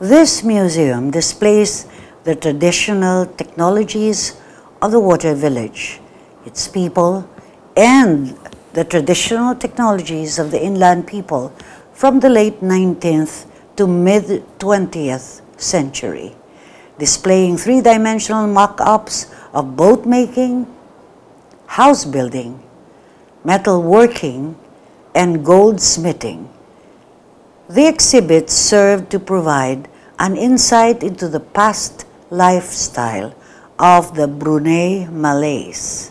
This museum displays the traditional technologies of the water village, its people, and the traditional technologies of the inland people from the late 19th to mid 20th century, displaying three dimensional mock ups of boat making, house building, metal working, and goldsmithing. The exhibit served to provide an insight into the past lifestyle of the Brunei Malays.